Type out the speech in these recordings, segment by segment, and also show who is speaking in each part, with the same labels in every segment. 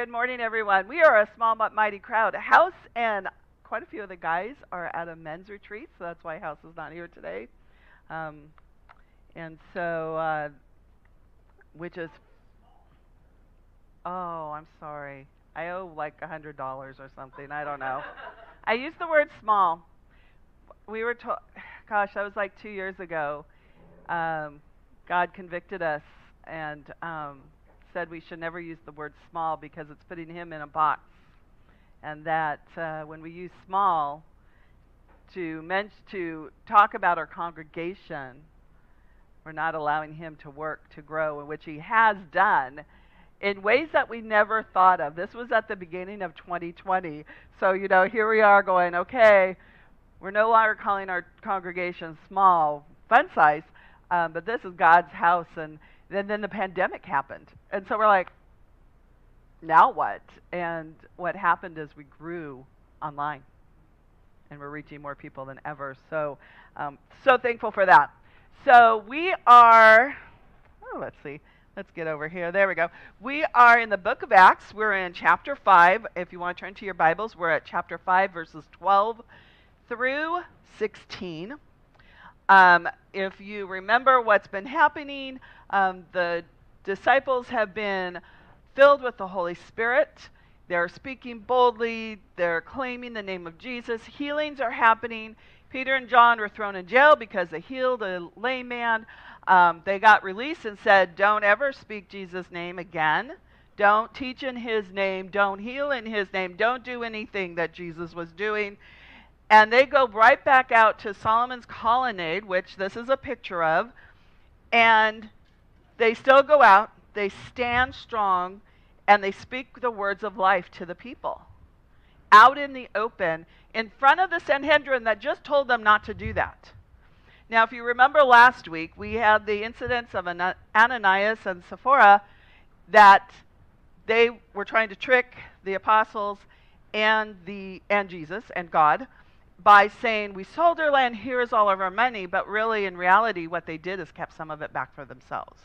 Speaker 1: good morning, everyone. We are a small but mighty crowd. House and quite a few of the guys are at a men's retreat, so that's why House is not here today. Um, and so, uh, which is, oh, I'm sorry. I owe like a hundred dollars or something. I don't know. I used the word small. We were told, gosh, that was like two years ago. Um, God convicted us and um, said we should never use the word small because it's putting Him in a box, and that uh, when we use small to men- to talk about our congregation, we're not allowing Him to work to grow, in which He has done in ways that we never thought of. This was at the beginning of 2020. So, you know, here we are going, okay, we're no longer calling our congregation small, fun size, um, but this is God's house. And then, then the pandemic happened. And so we're like, now what? And what happened is we grew online and we're reaching more people than ever. So, um, so thankful for that. So we are, oh, let's see. Let's get over here. There we go. We are in the book of Acts. We're in chapter 5. If you want to turn to your Bibles, we're at chapter 5, verses 12 through 16. Um, if you remember what's been happening, um, the disciples have been filled with the Holy Spirit. They're speaking boldly. They're claiming the name of Jesus. Healings are happening. Peter and John were thrown in jail because they healed a lame man. Um, they got released and said, Don't ever speak Jesus' name again. Don't teach in his name. Don't heal in his name. Don't do anything that Jesus was doing. And they go right back out to Solomon's colonnade, which this is a picture of, and they still go out, they stand strong, and they speak the words of life to the people out in the open in front of the Sanhedrin that just told them not to do that. Now, if you remember last week, we had the incidents of Ananias and Sapphira that they were trying to trick the apostles and the and Jesus and God by saying, We sold our land, here is all of our money, but really, in reality, what they did is kept some of it back for themselves.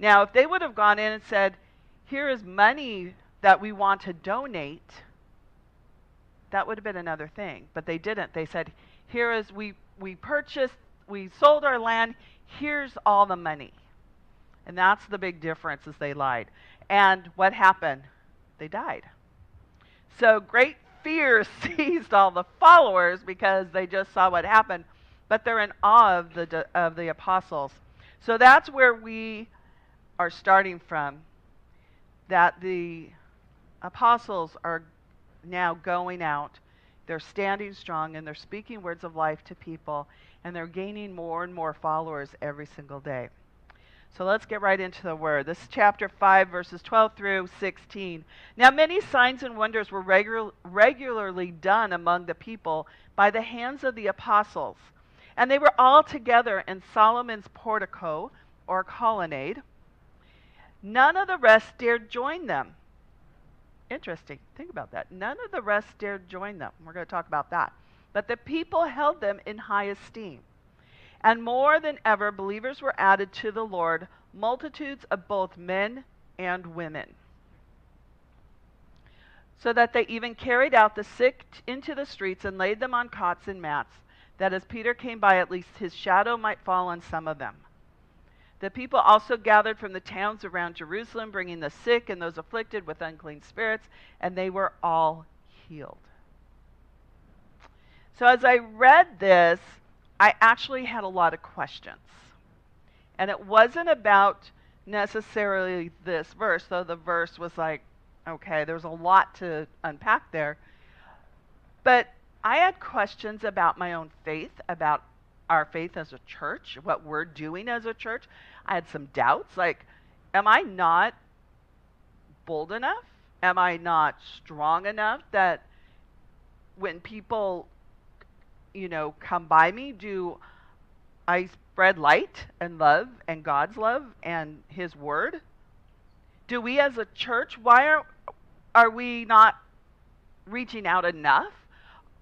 Speaker 1: Now, if they would have gone in and said, Here is money that we want to donate, that would have been another thing. But they didn't. They said, Here is, we, we purchased, we sold our land, here's all the money. And that's the big difference is they lied. And what happened? They died. So great fear seized all the followers because they just saw what happened, but they're in awe of the, of the apostles. So that's where we are starting from. That the apostles are now going out, they're standing strong, and they're speaking words of life to people, and they're gaining more and more followers every single day. So let's get right into the word. This is chapter 5, verses 12 through 16. Now, many signs and wonders were regu- regularly done among the people by the hands of the apostles. And they were all together in Solomon's portico, or colonnade. None of the rest dared join them. Interesting. Think about that. None of the rest dared join them. We're going to talk about that. But the people held them in high esteem. And more than ever, believers were added to the Lord, multitudes of both men and women. So that they even carried out the sick into the streets and laid them on cots and mats, that as Peter came by, at least his shadow might fall on some of them. The people also gathered from the towns around Jerusalem, bringing the sick and those afflicted with unclean spirits, and they were all healed. So as I read this, I actually had a lot of questions. And it wasn't about necessarily this verse, though the verse was like, okay, there's a lot to unpack there. But I had questions about my own faith, about our faith as a church, what we're doing as a church. I had some doubts like, am I not bold enough? Am I not strong enough that when people you know, come by me? Do I spread light and love and God's love and His Word? Do we as a church, why are, are we not reaching out enough?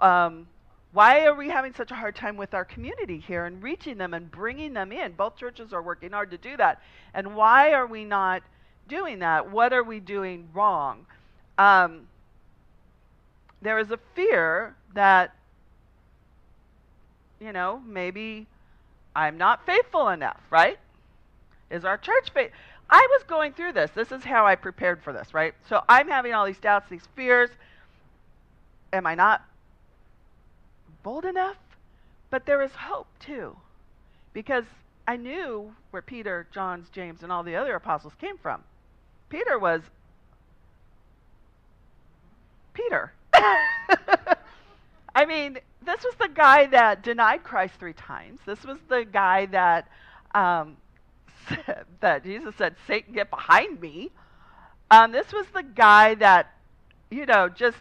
Speaker 1: Um, why are we having such a hard time with our community here and reaching them and bringing them in? Both churches are working hard to do that. And why are we not doing that? What are we doing wrong? um, there was a fear that, you know, maybe I'm not faithful enough, right? Is our church faith? I was going through this. This is how I prepared for this, right? So I'm having all these doubts, these fears. Am I not bold enough? But there is hope too. Because I knew where Peter, John, James, and all the other apostles came from. Peter was Peter. I mean, this was the guy that denied Christ three times. This was the guy that um, that Jesus said, "Satan, get behind me." Um, this was the guy that, you know, just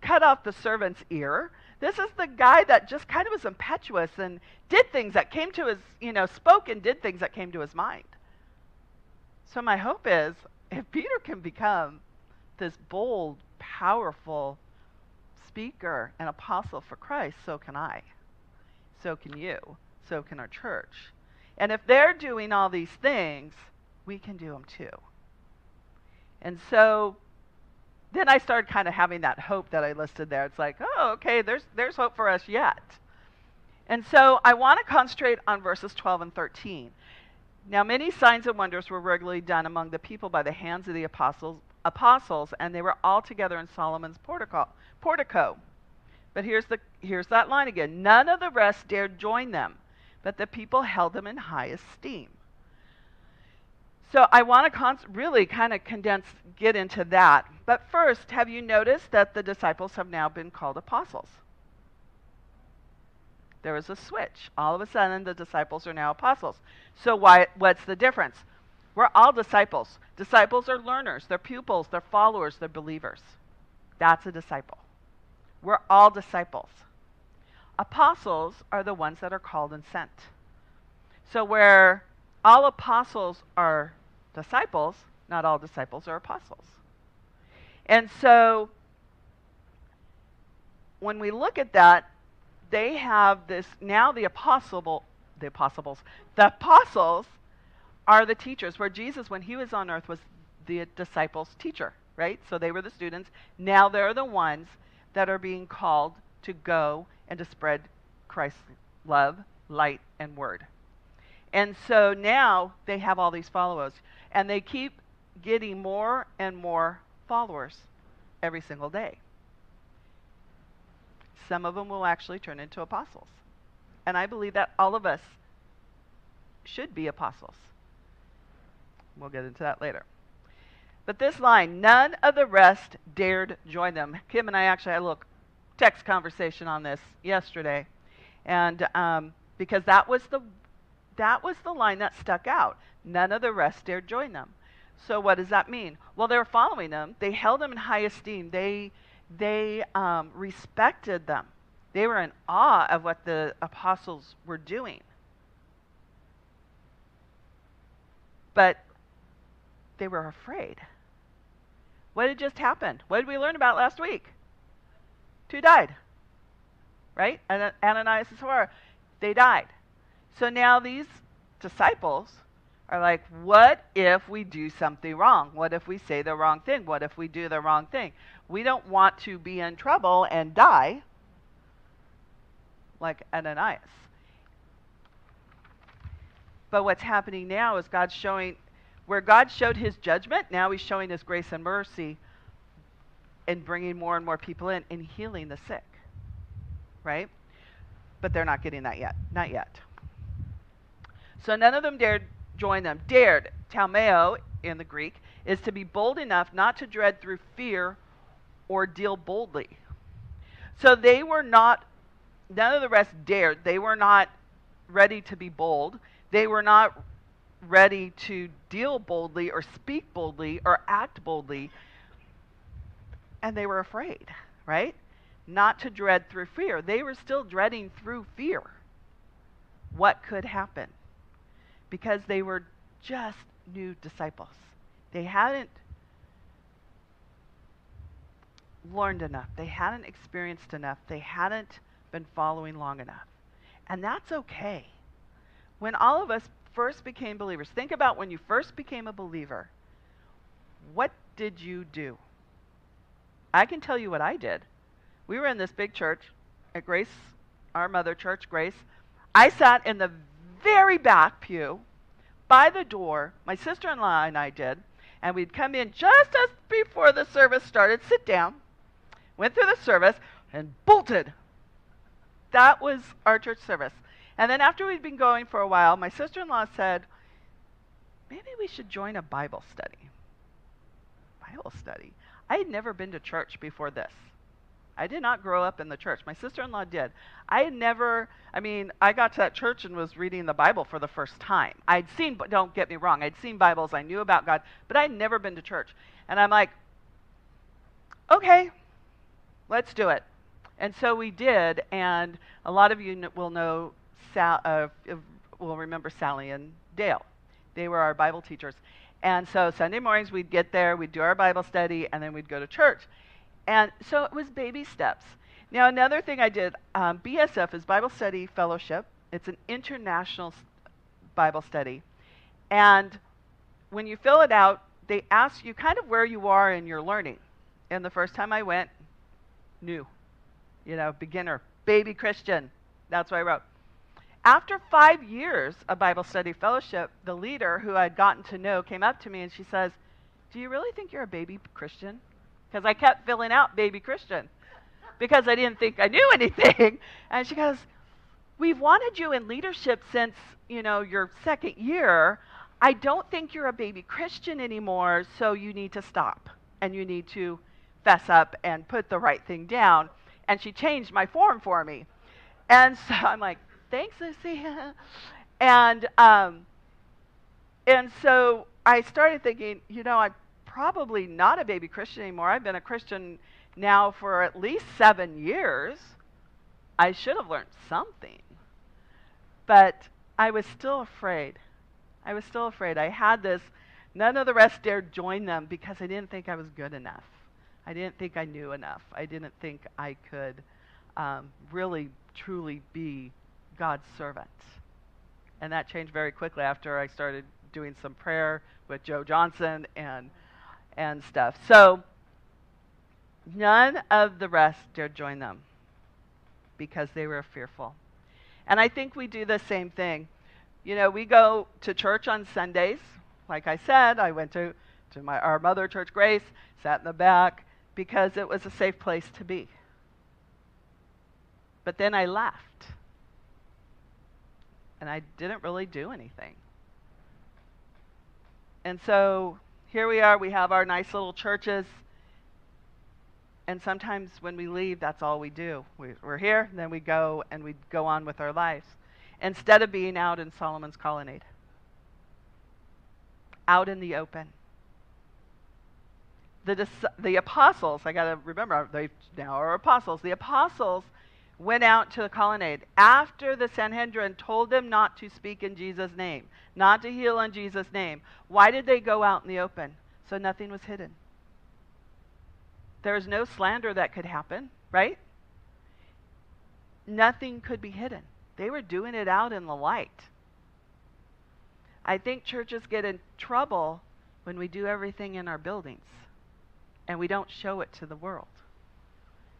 Speaker 1: cut off the servant's ear. This is the guy that just kind of was impetuous and did things that came to his, you know, spoke and did things that came to his mind. So my hope is, if Peter can become this bold, powerful speaker and apostle for Christ, so can I. So can you. So can our church. And if they're doing all these things, we can do them too. And so then I started kind of having that hope that I listed there. It's like, oh, okay, there's there's hope for us yet. And so I want to concentrate on verses 12 and 13. Now many signs and wonders were regularly done among the people by the hands of the apostles apostles, and they were all together in Solomon's portico. portico. But here's, the, here's that line again none of the rest dared join them, but the people held them in high esteem. So I want to cons- really kind of condense, get into that. But first, have you noticed that the disciples have now been called apostles? There was a switch. All of a sudden, the disciples are now apostles. So why, what's the difference? We're all disciples. Disciples are learners, they're pupils, they're followers, they're believers. That's a disciple. We're all disciples. Apostles are the ones that are called and sent. So, where all apostles are disciples, not all disciples are apostles. And so, when we look at that, they have this now the apostle the apostles the apostles are the teachers, where Jesus, when he was on earth, was the disciples' teacher, right? So they were the students. Now they're the ones that are being called to go and to spread Christ's love, light, and word. And so now they have all these followers, and they keep getting more and more followers every single day. Some of them will actually turn into apostles. And I believe that all of us should be apostles. We'll get into that later. But this line, none of the rest dared join them. Kim and I actually had a little text conversation on this yesterday, and um, because that was the that was the line that stuck out. None of the rest dared join them. So what does that mean? Well, they were following them. They held them in high esteem. They they um, respected them. They were in awe of what the apostles were doing. But they were afraid. What had just happened? What did we learn about last week? Two died. Right? And Ananias and Sapphira, they died. So now these disciples are like, what if we do something wrong? What if we say the wrong thing? What if we do the wrong thing? We don't want to be in trouble and die like Ananias. But what's happening now is God's showing where God showed his judgment, now he's showing his grace and mercy and bringing more and more people in and healing the sick. Right? But they're not getting that yet. Not yet. So none of them dared join them. Dared, talmeo in the Greek, is to be bold enough not to dread through fear or deal boldly. So they were not, none of the rest dared. They were not ready to be bold. They were not ready to deal boldly or speak boldly or act boldly. And they were afraid, right? Not to dread through fear. They were still dreading through fear what could happen because they were just new disciples. They hadn't learned enough, they hadn't experienced enough, they hadn't been following long enough. And that's okay. When all of us first became believers, think about when you first became a believer. What did you do? I can tell you what I did. We were in this big church at Grace, our mother church, Grace. I sat in the very back pew by the door. My sister in law and I did. And we'd come in just as before the service started, sit down, went through the service, and bolted. That was our church service. And then after we'd been going for a while, my sister in law said, maybe we should join a Bible study. Bible study. I had never been to church before this. I did not grow up in the church. My sister in law did. I had never, I mean, I got to that church and was reading the Bible for the first time. I'd seen, but don't get me wrong, I'd seen Bibles, I knew about God, but I'd never been to church. And I'm like, okay, let's do it. And so we did, and a lot of you will know, Sal, uh, will remember Sally and Dale. They were our Bible teachers. And so Sunday mornings we'd get there, we'd do our Bible study, and then we'd go to church. And so it was baby steps. Now, another thing I did, um, BSF is Bible Study Fellowship. It's an international Bible study. And when you fill it out, they ask you kind of where you are in your learning. And the first time I went, new, you know, beginner, baby Christian. That's what I wrote. After five years of Bible study fellowship, the leader who I'd gotten to know came up to me and she says, Do you really think you're a baby Christian? Because I kept filling out baby Christian because I didn't think I knew anything. And she goes, We've wanted you in leadership since, you know, your second year. I don't think you're a baby Christian anymore, so you need to stop and you need to fess up and put the right thing down. And she changed my form for me. And so I'm like, thanks, Lucy. and um, and so I started thinking, you know, I probably not a baby Christian anymore. I've been a Christian now for at least seven years. I should have learned something. But I was still afraid. I was still afraid. I had this, none of the rest dared join them because I didn't think I was good enough. I didn't think I knew enough. I didn't think I could um, really, truly be God's servant. And that changed very quickly after I started doing some prayer with Joe Johnson and and stuff. So none of the rest dared join them because they were fearful. And I think we do the same thing. You know, we go to church on Sundays. Like I said, I went to, to my, our mother church, Grace, sat in the back because it was a safe place to be. But then I left. And I didn't really do anything. And so here we are, we have our nice little churches. And sometimes when we leave, that's all we do. We, are here, then we go and we go on with our lives. Instead of being out in Solomon's colonnade, out in the open. The, the apostles, I got to remember, they now are apostles. The apostles went out to the colonnade after the Sanhedrin told them not to speak in Jesus' name, not to heal in Jesus' name. Why did they go out in the open? So nothing was hidden. There was no slander that could happen, right? Nothing could be hidden. They were doing it out in the light. I think churches get in trouble when we do everything in our buildings and we don't show it to the world.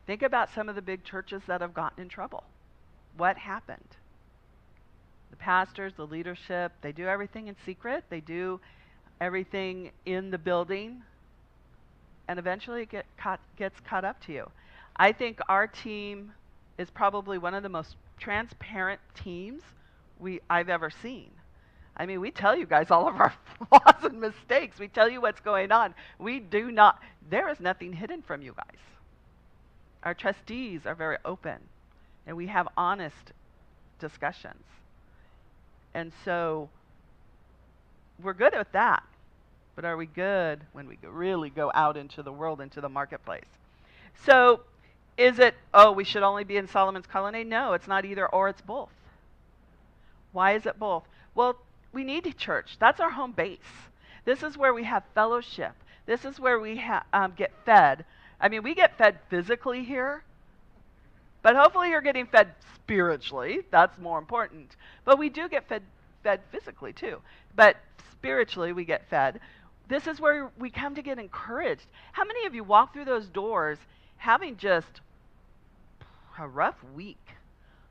Speaker 1: Think about some of the big churches that have gotten in trouble. What happened? The pastors, the leadership, they do everything in secret. They do everything in the building. And eventually it get caught, gets caught up to you. I think our team is probably one of the most transparent teams we I've ever seen. I mean, we tell you guys all of our flaws and mistakes. We tell you what's going on. We do not, there is nothing hidden from you guys. Our trustees are very open, and we have honest discussions. And so we're good at that. But are we good when we really go out into the world, into the marketplace? So is it, oh, we should only be in Solomon's colonnade? No, it's not either or, it's both. Why is it both? Well, we need a church. That's our home base. This is where we have fellowship. This is where we um, get fed. I mean, we get fed physically here, but hopefully you're getting fed spiritually. That's more important. But we do get fed fed physically too. But spiritually we get fed. This is where we come to get encouraged. How many of you walk through those doors having just a rough week,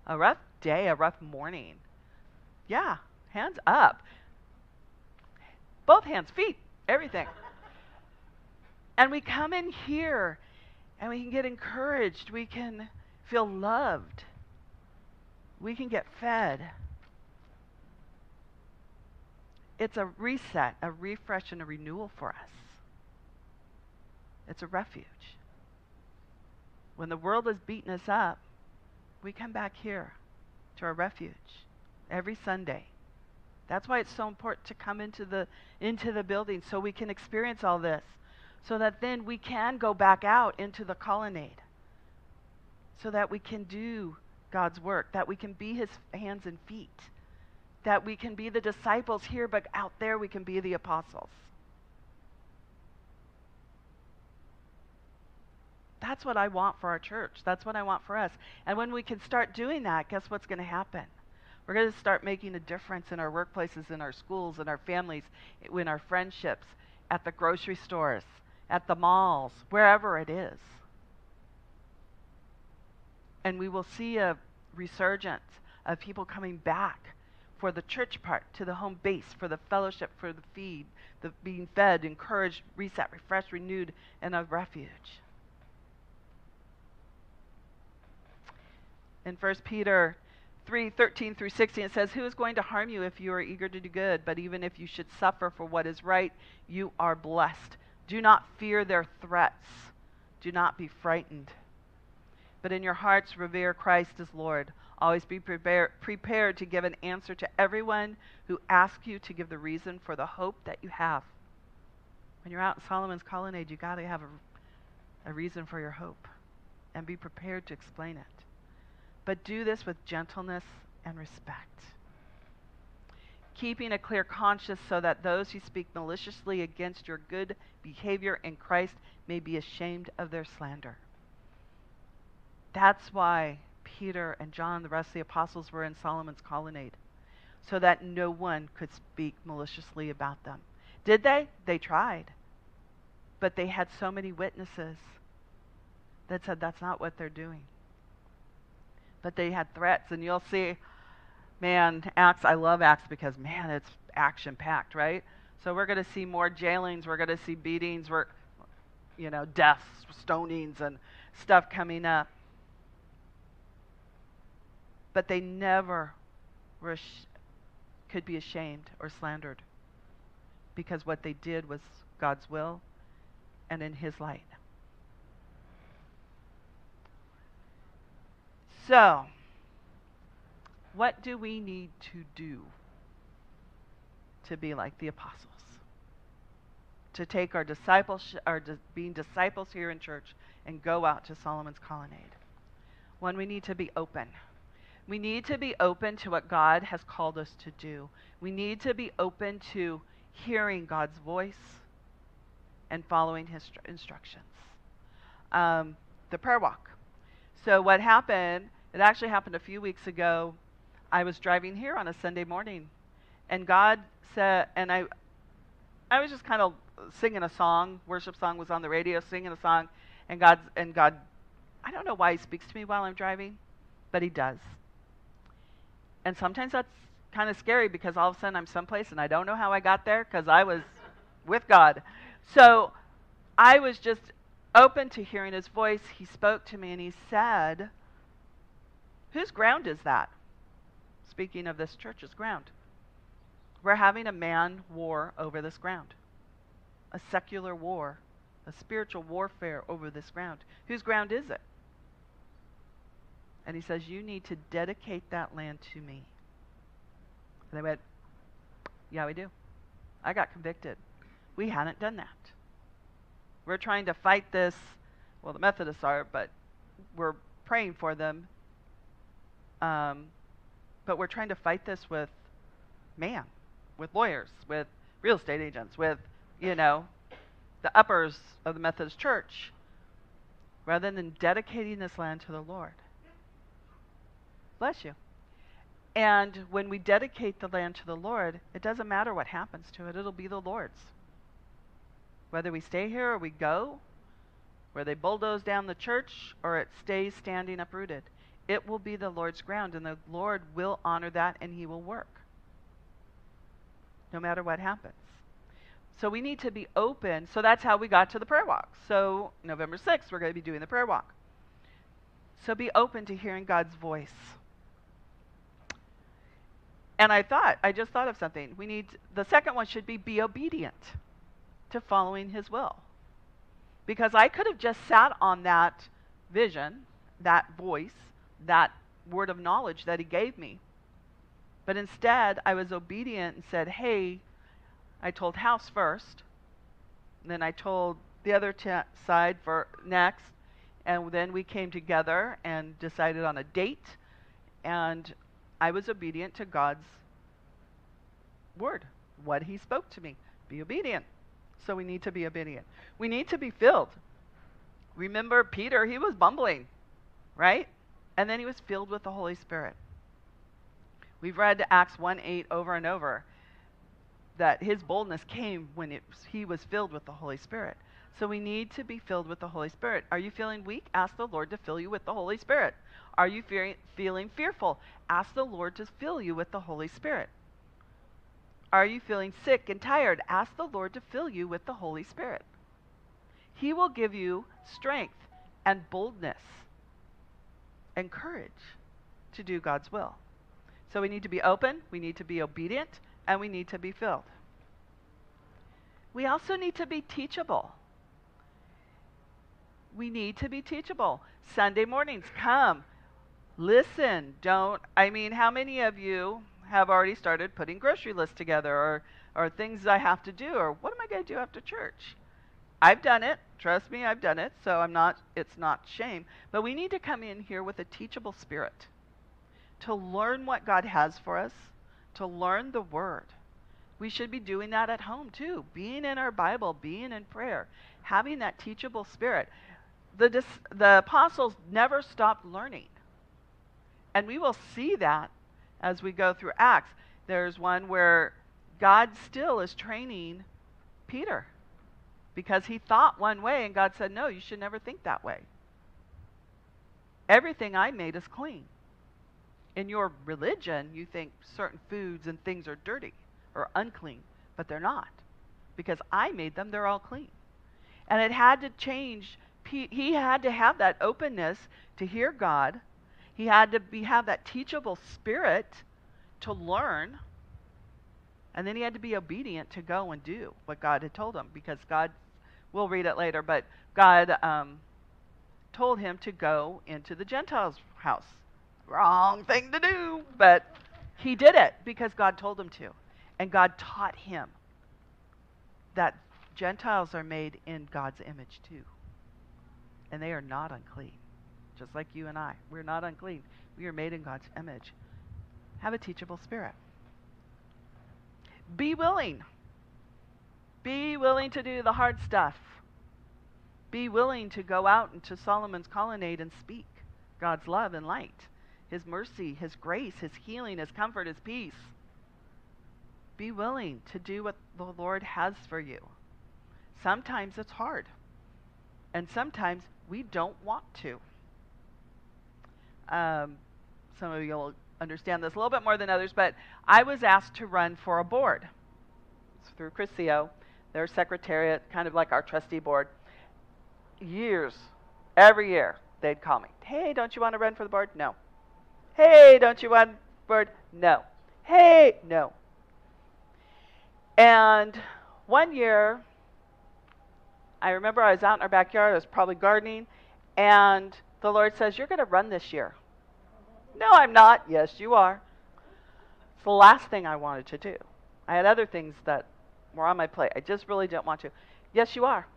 Speaker 1: a rough day, a rough morning? Yeah, hands up. Both hands, feet, everything. and we come in here and we can get encouraged. We can feel loved. We can get fed. It's a reset, a refresh, and a renewal for us. It's a refuge. When the world is beating us up, we come back here to our refuge every Sunday. That's why it's so important to come into the into the building so we can experience all this. So that then we can go back out into the colonnade. So that we can do God's work, that we can be his hands and feet that we can be the disciples here, but out there we can be the apostles. That's what I want for our church. That's what I want for us. And when we can start doing that, guess what's going to happen? We're going to start making a difference in our workplaces, in our schools, in our families, in our friendships, at the grocery stores, at the malls, wherever it is. And we will see a resurgence of people coming back for the church part, to the home base, for the fellowship, for the feed, the being fed, encouraged, reset, refreshed, renewed, and a refuge. In 1 Peter 3 13 through 16, it says, Who is going to harm you if you are eager to do good? But even if you should suffer for what is right, you are blessed. Do not fear their threats. Do not be frightened. But in your hearts, revere Christ as Lord. Always be prepare, prepared to give an answer to everyone who asks you to give the reason for the hope that you have. When you're out in Solomon's colonnade, you got to have a, a reason for your hope and be prepared to explain it. But do this with gentleness and respect. Keeping a clear conscience so that those who speak maliciously against your good behavior in Christ may be ashamed of their slander. That's why Peter and John, the rest of the apostles, were in Solomon's colonnade so that no one could speak maliciously about them. Did they? They tried. But they had so many witnesses that said that's not what they're doing. But they had threats, and you'll see, man, Acts, I love Acts because, man, it's action packed, right? So we're going to see more jailings, we're going to see beatings, we're, you know, deaths, stonings, and stuff coming up but they never were could be ashamed or slandered because what they did was God's will and in His light. So, what do we need to do to be like the apostles? To take our disciples, our being disciples here in church, and go out to Solomon's colonnade. One, we need to be open. We need to be open to what God has called us to do. We need to be open to hearing God's voice and following his instructions. Um, the prayer walk. So, what happened, it actually happened a few weeks ago. I was driving here on a Sunday morning, and God said, and I, I was just kind of singing a song, worship song was on the radio, singing a song, and God, and God, I don't know why He speaks to me while I'm driving, but He does. And sometimes that's kind of scary because all of a sudden I'm someplace and I don't know how I got there because I was with God. So I was just open to hearing his voice. He spoke to me and he said, Whose ground is that? Speaking of this church's ground. We're having a man war over this ground, a secular war, a spiritual warfare over this ground. Whose ground is it? And he says, You need to dedicate that land to me. And they went, Yeah, we do. I got convicted. We hadn't done that. We're trying to fight this. Well, the Methodists are, but we're praying for them. Um, but we're trying to fight this with man, with lawyers, with real estate agents, with, you know, the uppers of the Methodist Church, rather than dedicating this land to the Lord. Bless you. And when we dedicate the land to the Lord, it doesn't matter what happens to it, it'll be the Lord's. Whether we stay here or we go, where they bulldoze down the church or it stays standing uprooted, it will be the Lord's ground, and the Lord will honor that and He will work no matter what happens. So we need to be open. So that's how we got to the prayer walk. So November 6th, we're going to be doing the prayer walk. So be open to hearing God's voice. And I thought, I just thought of something. We need, the second one should be be obedient to following His will. Because I could have just sat on that vision, that voice, that word of knowledge that He gave me. But instead, I was obedient and said, hey, I told House first. Then I told the other t- side for next. And then we came together and decided on a date. And I was obedient to God's word, what He spoke to me. Be obedient. So we need to be obedient. We need to be filled. Remember Peter, he was bumbling, right? And then he was filled with the Holy Spirit. We've read Acts 1 8 over and over that his boldness came when it, he was filled with the Holy Spirit. So we need to be filled with the Holy Spirit. Are you feeling weak? Ask the Lord to fill you with the Holy Spirit. Are you fe- feeling fearful? Ask the Lord to fill you with the Holy Spirit. Are you feeling sick and tired? Ask the Lord to fill you with the Holy Spirit. He will give you strength and boldness and courage to do God's will. So we need to be open, we need to be obedient, and we need to be filled. We also need to be teachable. We need to be teachable. Sunday mornings, come, listen. Don't, I mean, how many of you have already started putting grocery lists together or, or things I have to do or what am I going to do after church? I've done it. Trust me, I've done it. So I'm not, it's not shame. But we need to come in here with a teachable spirit to learn what God has for us, to learn the Word. We should be doing that at home too, being in our Bible, being in prayer, having that teachable spirit. The, dis- the apostles never stopped learning. And we will see that as we go through Acts. There's one where God still is training Peter because he thought one way and God said, No, you should never think that way. Everything I made is clean in your religion, you think certain foods and things are dirty or unclean, but they're not. Because I made them, they're all clean. And it had to change. He had to have that openness to hear God. He had to be, have that teachable spirit to learn. And then he had to be obedient to go and do what God had told him because God, we'll read it later, but God um, told him to go into the Gentiles' house wrong thing to do, but he did it because God told him to. And God taught him that Gentiles are made in God's image too. And they are not unclean, just like you and I. We're not unclean. We are made in God's image. Have a teachable spirit. Be willing. Be willing to do the hard stuff. Be willing to go out into Solomon's colonnade and speak God's love and light. His mercy, His grace, His healing, His comfort, His peace. Be willing to do what the Lord has for you. Sometimes it's hard, and sometimes we don't want to. Um, some of you will understand this a little bit more than others, but I was asked to run for a board it's through Cursillo, their secretariat, kind of like our trustee board. Years, every year, they'd call me. Hey, don't you want to run for the board? No. Hey, don't you want board? No. Hey, no. And one year, I remember I was out in our backyard, I was probably gardening, and the Lord says, You're going to run this year. No, I'm not. Yes, you are. It's the last thing I wanted to do. I had other things that were on my plate. I just really didn't want to. Yes, you are.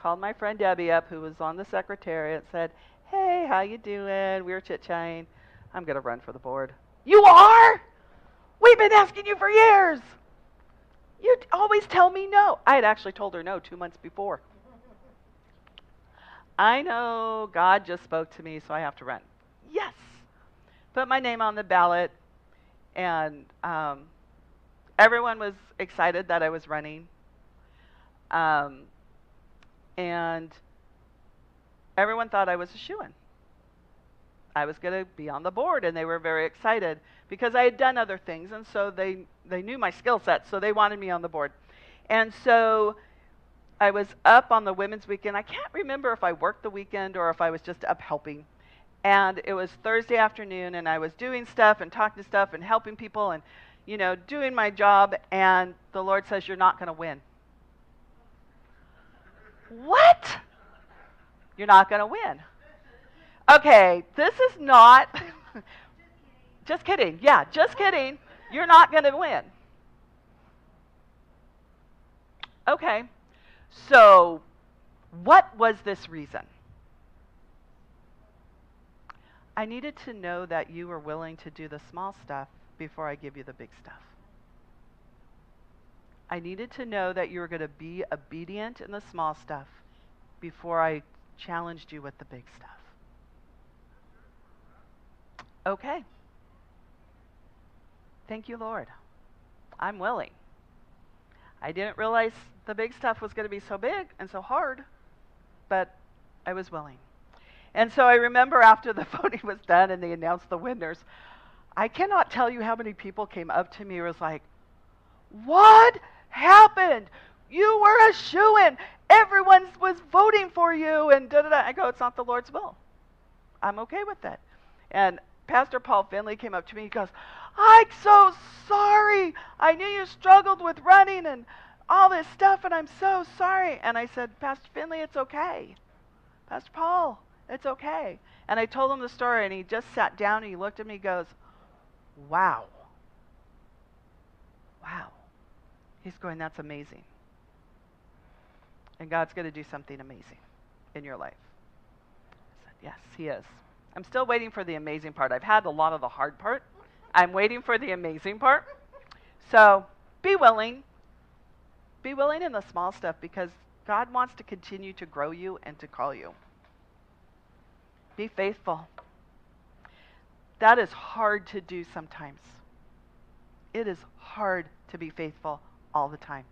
Speaker 1: Called my friend Debbie up, who was on the secretariat, and said, Hey, how you doing? We were chit-chatting. I'm going to run for the board. You are? We've been asking you for years. You always tell me no. I had actually told her no two months before. I know God just spoke to me, so I have to run. Yes. Put my name on the ballot, and um, everyone was excited that I was running. Um, and everyone thought I was a shoo in. I was going to be on the board, and they were very excited because I had done other things, and so they they knew my skill set, so they wanted me on the board. And so I was up on the women's weekend. I can't remember if I worked the weekend or if I was just up helping. And it was Thursday afternoon, and I was doing stuff and talking to stuff and helping people and, you know, doing my job. And the Lord says, You're not going to win. what? You're not going to win. Okay, this is not. just kidding. Yeah, just kidding. You're not going to win. Okay, so what was this reason? I needed to know that you were willing to do the small stuff before I give you the big stuff. I needed to know that you were going to be obedient in the small stuff before I challenged you with the big stuff. Okay. Thank you, Lord. I'm willing. I didn't realize the big stuff was going to be so big and so hard, but I was willing. And so I remember after the voting was done and they announced the winners, I cannot tell you how many people came up to me and was like, What happened? You were a shoo in. Everyone was voting for you. And da da da. I go, It's not the Lord's will. I'm okay with that. And Pastor Paul Finley came up to me. He goes, I'm so sorry. I knew you struggled with running and all this stuff, and I'm so sorry. And I said, Pastor Finley, it's okay. Pastor Paul, it's okay. And I told him the story, and he just sat down and he looked at me and goes, Wow. Wow. He's going, That's amazing. And God's going to do something amazing in your life. I said, Yes, He is. I'm still waiting for the amazing part. I've had a lot of the hard part. I'm waiting for the amazing part. So be willing. Be willing in the small stuff because God wants to continue to grow you and to call you. Be faithful. That is hard to do sometimes. It is hard to be faithful all the time.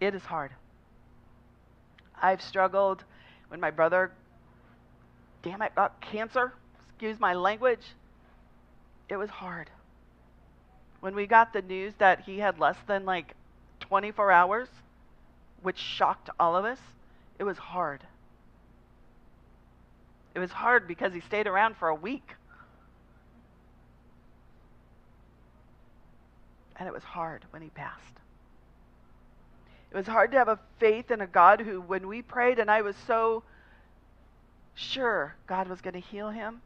Speaker 1: It is hard. I've struggled when my brother, damn it, got cancer. Excuse my language. It was hard. When we got the news that he had less than like 24 hours, which shocked all of us, it was hard. It was hard because he stayed around for a week. And it was hard when he passed. It was hard to have a faith in a God who, when we prayed, and I was so sure God was going to heal him,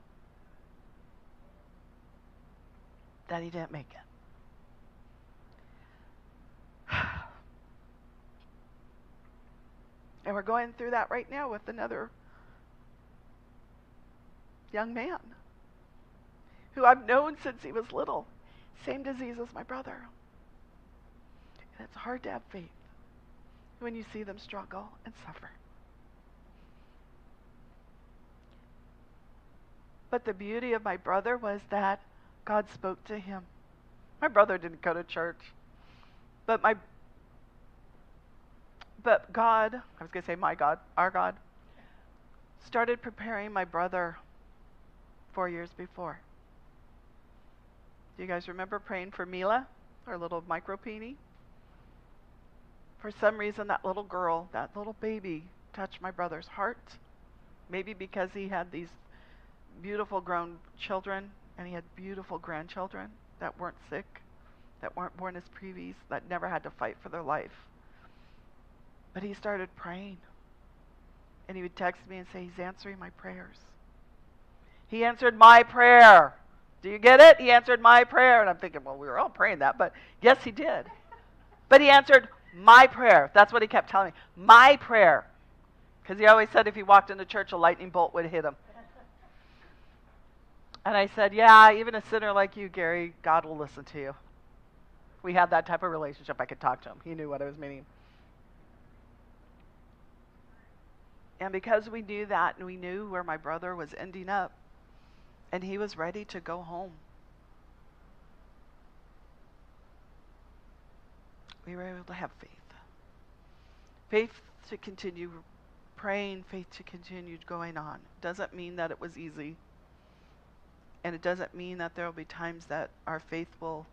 Speaker 1: that he didn't make it. And we're going through that right now with another young man who I've known since he was little. Same disease as my brother. And it's hard to have faith when you see them struggle and suffer. But the beauty of my brother was that God spoke to him. My brother didn't go to church. But my but God, I was going to say my God, our God, started preparing my brother 4 years before. Do you guys remember praying for Mila, our little micro preemie? for some reason, that little girl, that little baby, touched my brother's heart. Maybe because he had these beautiful grown children and he had beautiful grandchildren that weren't sick, that weren't born as preemies, that never had to fight for their life. But he started praying. And he would text me and say, He's answering my prayers. He answered my prayer. Do you get it? He answered my prayer. And I'm thinking, well, we were all praying that, but yes, he did. But he answered my prayer. That's what he kept telling me. My prayer. Because he always said if he walked into church, a lightning bolt would hit him. And I said, Yeah, even a sinner like you, Gary, God will listen to you. We had that type of relationship. I could talk to him. He knew what I was meaning. And because we knew that and we knew where my brother was ending up, and he was ready to go home. we were able to have faith. Faith to continue praying, faith to continue going on. Doesn't mean that it was easy. And it doesn't mean that there will be times that our faith will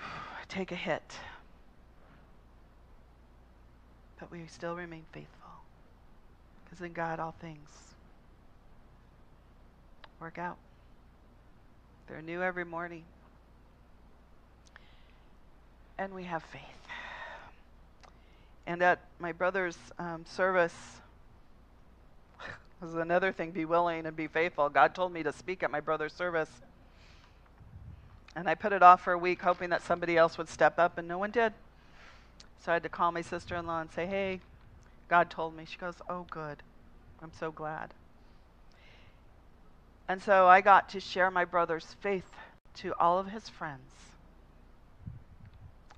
Speaker 1: take a hit. But we still remain faithful. Because in God, all things work out. They're new every morning. And we have faith. And at my brother's um, service, was another thing be willing and be faithful. God told me to speak at my brother's service. And I put it off for a week, hoping that somebody else would step up, and no one did. So I had to call my sister in law and say, Hey, God told me. She goes, Oh, good. I'm so glad. And so I got to share my brother's faith to all of his friends.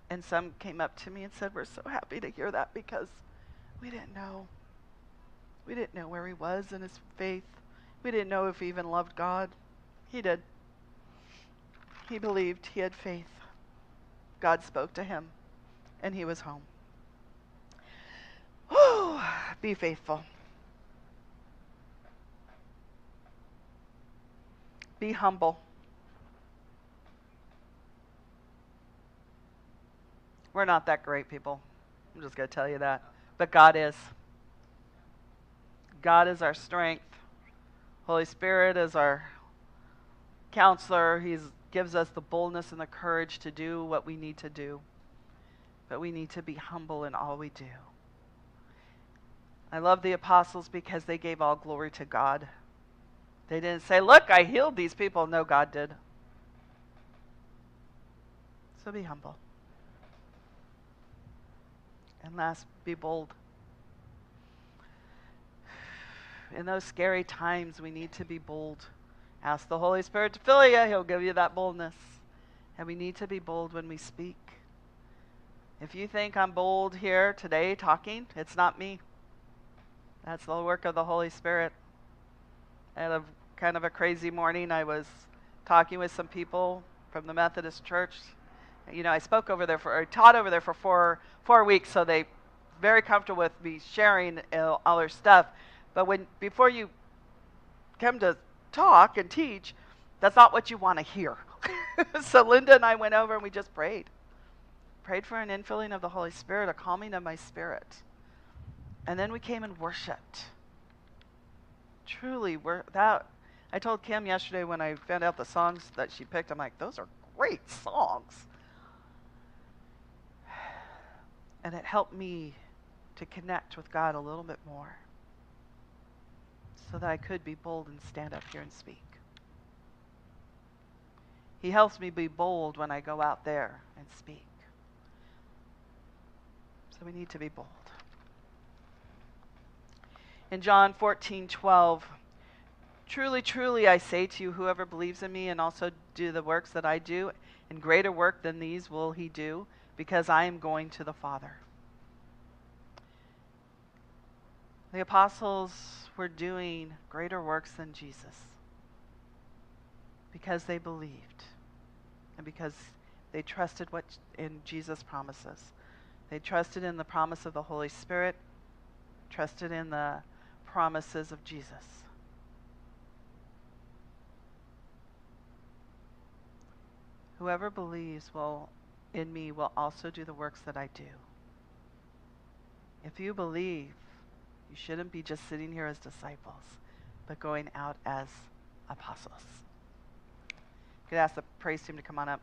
Speaker 1: And some came up to me and said, We're so happy to hear that because we didn't know. We didn't know where he was in his faith. We didn't know if he even loved God. He did. He believed, he had faith. God spoke to him, and he was home. Be faithful. Be humble. We're not that great, people. I'm just going to tell you that. But God is. God is our strength. Holy Spirit is our counselor. He gives us the boldness and the courage to do what we need to do. But we need to be humble in all we do. I love the apostles because they gave all glory to God. They didn't say, Look, I healed these people. No, God did. So be humble. And last, be bold. In those scary times, we need to be bold. Ask the Holy Spirit to fill you, He'll give you that boldness. And we need to be bold when we speak. If you think I'm bold here today talking, it's not me. That's the work of the Holy Spirit. I had a kind of a crazy morning. I was talking with some people from the Methodist Church you know, I spoke over there for, or taught over there for four four weeks, so they very comfortable with me sharing uh, all their stuff. But when before you come to talk and teach, that's not what you want to hear. so Linda and I went over and we just prayed, prayed for an infilling of the Holy Spirit, a calming of my spirit, and then we came and worshipped. Truly, that. I told Kim yesterday when I found out the songs that she picked, I'm like, those are great songs. And it helped me to connect with God a little bit more so that I could be bold and stand up here and speak. He helps me be bold when I go out there and speak. So we need to be bold. In John 14, 12, truly, truly, I say to you, whoever believes in me and also do the works that I do, and greater work than these will he do because I am going to the Father. The apostles were doing greater works than Jesus because they believed and because they trusted what in Jesus promises. They trusted in the promise of the Holy Spirit, trusted in the promises of Jesus. Whoever believes will in me will also do the works that I do. If you believe, you shouldn't be just sitting here as disciples, but going out as apostles. You could ask the praise team to come on up.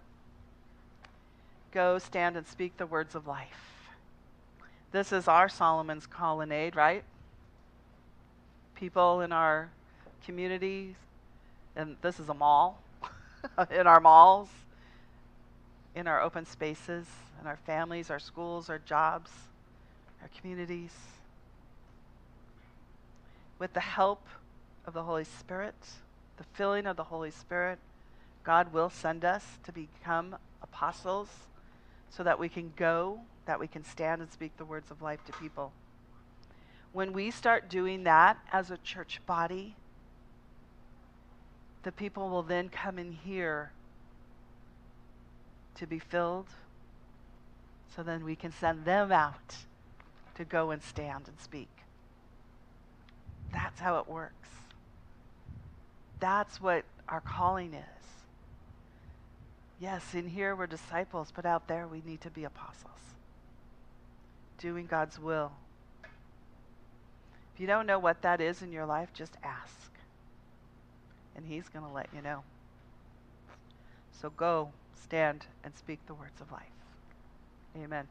Speaker 1: Go stand and speak the words of life. This is our Solomon's colonnade, right? People in our communities, and this is a mall, in our malls, in our open spaces, in our families, our schools, our jobs, our communities. With the help of the Holy Spirit, the filling of the Holy Spirit, God will send us to become apostles so that we can go, that we can stand and speak the words of life to people. When we start doing that as a church body, the people will then come in here to be filled So then we can send them out to go and stand and speak. That's how it works. That's what our calling is. Yes, in here we're disciples, but out there we need to be apostles, doing God's will. If you don't know what that is in your life, just ask. And He's going to let you know. So go, stand, and speak the words of life. Amen.